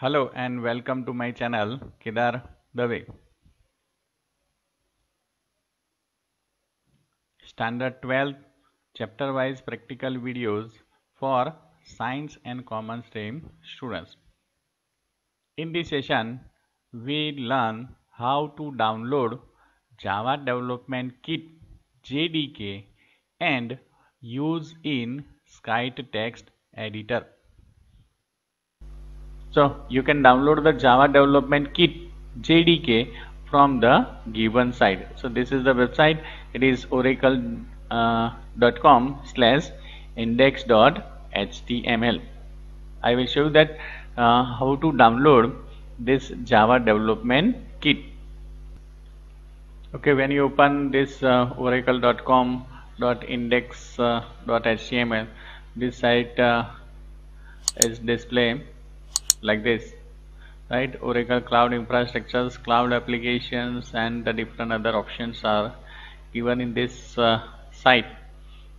Hello and welcome to my channel Kedar Dave. Standard 12 chapter wise practical videos for science and common stream students. In this session we learn how to download Java Development Kit JDK and use in Scite text editor. So you can download the Java Development Kit JDK from the given site. So this is the website. It is oracle.com uh, slash index.html. I will show you that uh, how to download this Java Development Kit. Okay, when you open this uh, oracle.com index.html, this site uh, is display like this right? Oracle cloud infrastructures cloud applications and the different other options are given in this uh, site.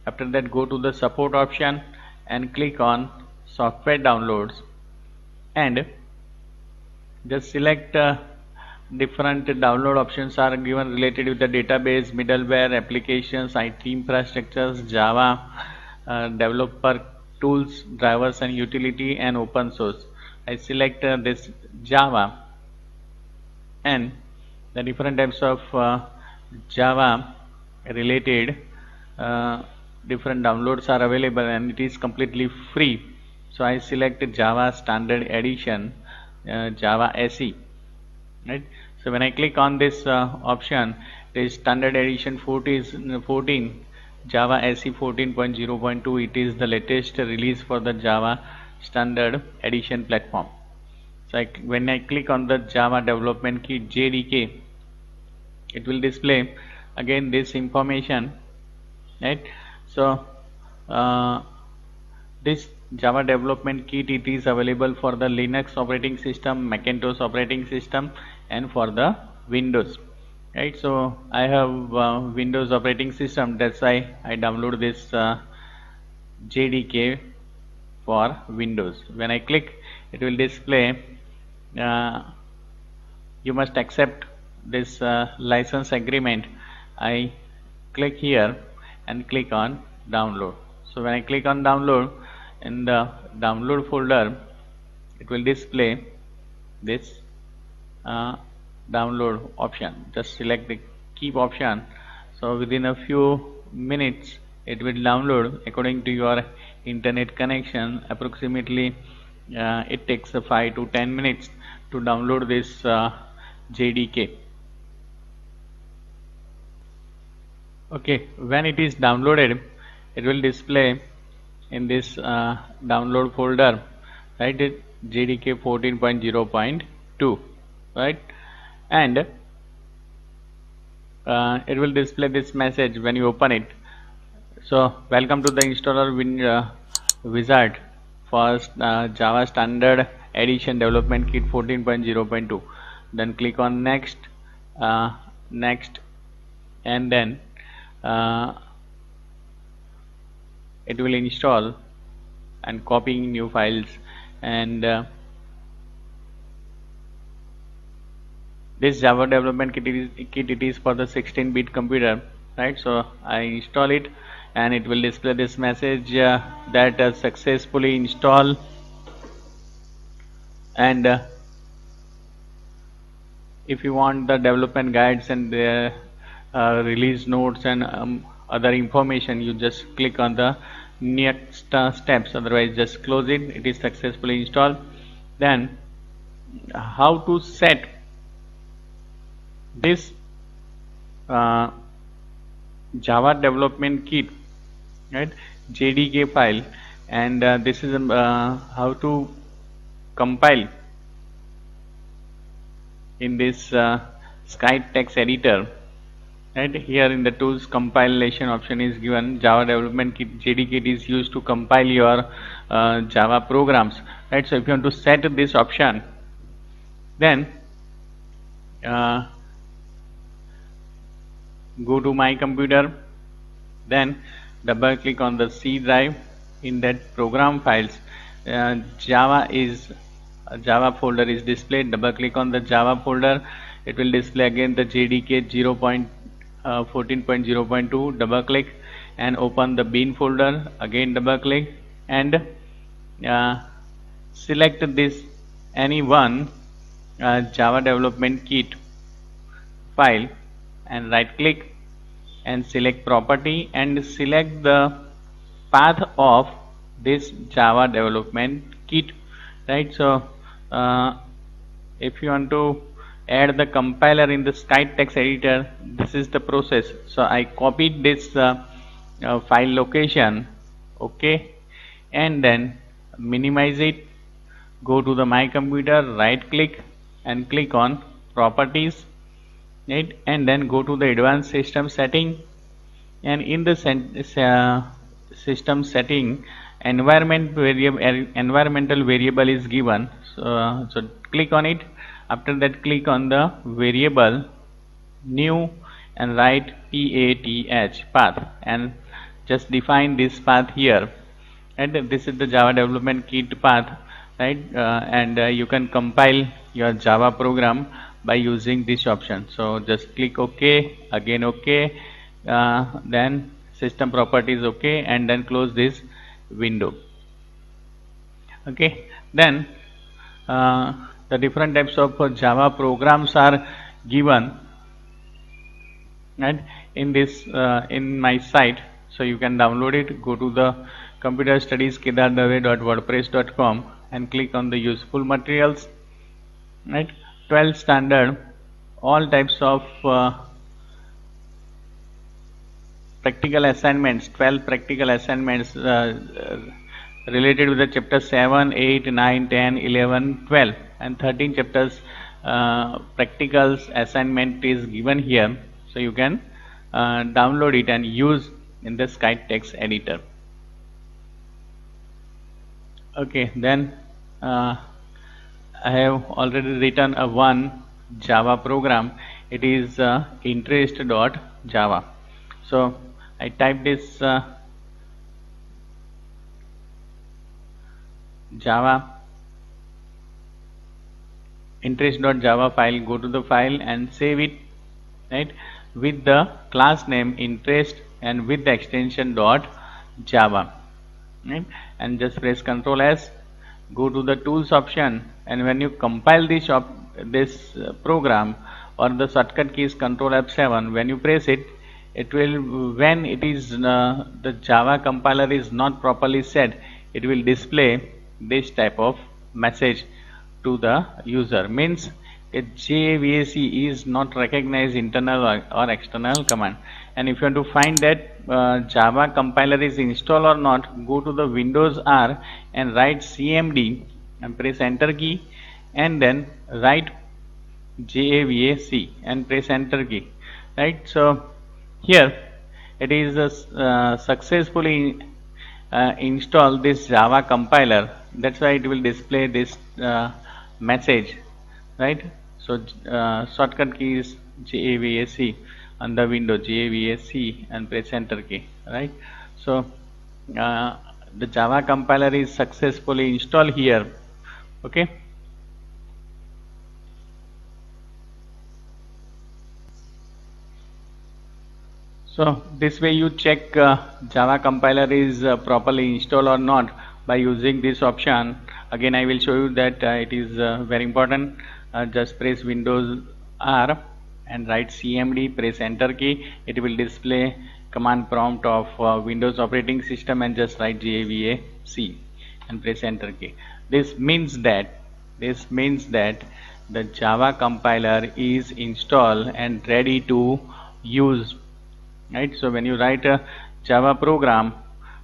After that go to the support option and click on software downloads. And just select uh, different download options are given related with the database middleware applications IT infrastructures Java uh, developer tools drivers and utility and open source I select uh, this Java and the different types of uh, Java related uh, different downloads are available and it is completely free. So I select Java standard edition uh, Java SE right? So when I click on this uh, option this standard edition 14, 14 Java SE 14.0.2 it is the latest release for the Java standard edition platform. So I, when I click on the Java development kit JDK it will display again this information right? So uh, this Java development kit it is available for the Linux operating system Macintosh operating system and for the Windows right? So I have uh, Windows operating system. That's why I download this uh, JDK for Windows. When I click it will display uh, you must accept this uh, license agreement. I click here and click on download. So when I click on download in the download folder it will display this uh, download option. Just select the keep option. So within a few minutes it will download according to your internet connection approximately uh, it takes uh, 5 to 10 minutes to download this uh, JDK okay when it is downloaded it will display in this uh, download folder right? It JDK 14.0.2 right? And uh, it will display this message when you open it so welcome to the installer win, uh, wizard for uh, Java standard edition development kit 14.0.2 then click on next uh, next and then uh, it will install and copying new files. And uh, this Java development kit is, kit it is for the 16-bit computer right? So I install it and it will display this message uh, that uh, successfully installed and uh, if you want the development guides and the uh, release notes and um, other information you just click on the next uh, steps. Otherwise just close it. It is successfully installed. Then how to set this uh, Java development kit right? JDK file. And uh, this is uh, how to compile in this uh, Scite text editor right? Here in the tools compilation option is given. Java development kit JDK is used to compile your uh, Java programs right? So if you want to set this option then uh, go to my computer then double click on the C drive in that program files. Uh, Java is Java folder is displayed. Double click on the Java folder. It will display again the JDK 0.14.0.2 uh, double click and open the bin folder. Again double click and uh, select this any one uh, Java development kit file and right click and select property and select the path of this Java development kit right? So uh, if you want to add the compiler in the Scite text editor this is the process. So I copied this uh, uh, file location okay? And then minimize it. Go to the my computer right click and click on properties right and then go to the advanced system setting. And in the uh, system setting environment variable environmental variable is given. So, so click on it. After that click on the variable new and write path path. And just define this path here. And this is the java development kit path right? Uh, and uh, you can compile your java program by using this option. So just click ok again ok uh, then system properties ok and then close this window. Okay then uh, the different types of Java programs are given and in this uh, in my site so you can download it go to the computer studies kedardave.wordpress.com and click on the useful materials right 12 standard all types of uh, practical assignments 12 practical assignments uh, related with the chapter 7 8 9 10 11 12 and 13 chapters uh, practicals assignment is given here. So you can uh, download it and use in the Scite text editor. Okay then uh, I have already written a one Java program. It is uh, interest.java so I type this uh, java interest.java file go to the file and save it right with the class name interest and with the extension dot java right and just press ctrl s go to the tools option and when you compile this op this uh, program or the shortcut key is control f7 when you press it it will when it is uh, the java compiler is not properly set it will display this type of message to the user. Means a JAVAC is not recognized internal or, or, external command. And if you want to find that uh, Java compiler is installed or not go to the Windows R and write CMD and press enter key and then write JAVAC and press enter key right? So here it is uh, successfully uh, install this Java compiler. That's why it will display this uh, message right? So uh, shortcut key is JAVAC on the window JAVAC and press enter key. Right? So uh, the Java compiler is successfully installed here. Okay? So this way you check uh, Java compiler is uh, properly installed or not by using this option. Again I will show you that uh, it is uh, very important uh, just press Windows R and write CMD press enter key. It will display command prompt of uh, Windows operating system and just write JAVAC and press enter key. This means that this means that the Java compiler is installed and ready to use right? So when you write a Java program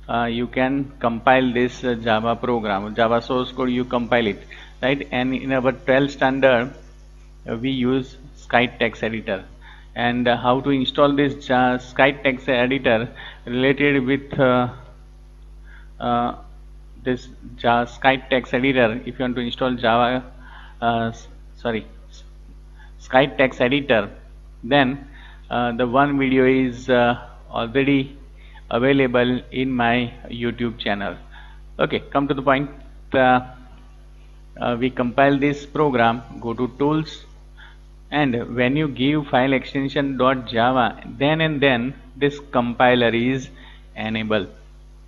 uh, you can compile this uh, Java program Java source code you compile it right? And in our 12 standard uh, we use Scite text editor. And uh, how to install this Scite text editor related with uh, uh, this Java Scite text editor. If you want to install Java sorry Scite text editor then the one video is already available in my YouTube channel. Okay come to the point uh, we compile this program go to tools and when you give file extension .java then and then this compiler is enabled.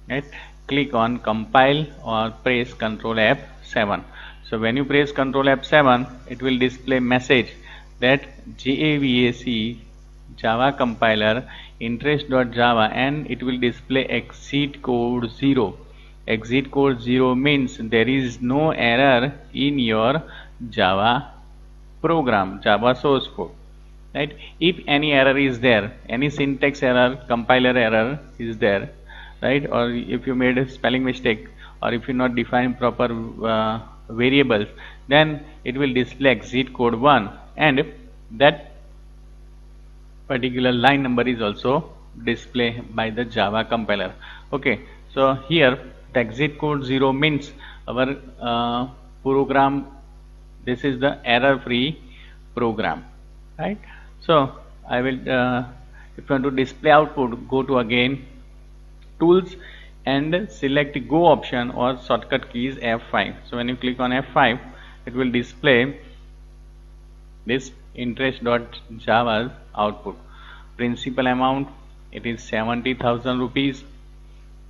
Right? Click on compile or press ctrl F7 so when you press ctrl F7 it will display message that JAVAC Java compiler interest.java and it will display exit code 0 exit code 0 means there is no error in your Java program Java source code right? If any error is there any syntax error compiler error is there right? Or if you made a spelling mistake or if you not define proper uh, variables then it will display exit code 1 and that particular line number is also displayed by the Java compiler. Okay so here exit code 0 means our uh, program this is the error free program right? So I will uh, if you want to display output go to again tools and select go option or shortcut keys F5 so when you click on F5 it will display this interest.java output. Principal amount it is 70,000 rupees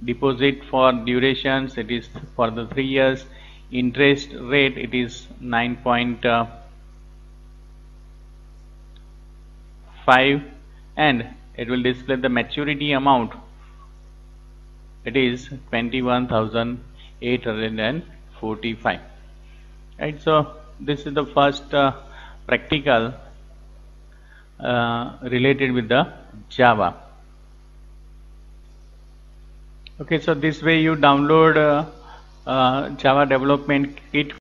deposit for durations it is for the three years. Interest rate it is 9.5 uh, and it will display the maturity amount. It is 21,845 right so this is the first uh, practical uh, related with the Java okay so this way you download uh, uh Java development kit